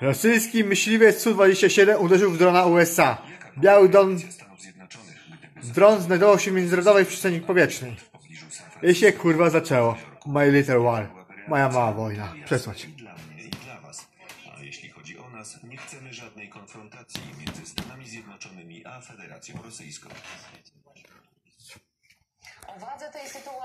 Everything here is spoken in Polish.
Rosyjski myśliwiec Su-27 uderzył w drona USA. Biały dron, dron znajdował się w międzynarodowej przestrzeni powietrznej. I się kurwa zaczęło. My little war. Moja mała wojna. Przesłać. A jeśli chodzi o nas, nie chcemy żadnej konfrontacji między Stanami Zjednoczonymi a Federacją Rosyjską. O wadze tej sytuacji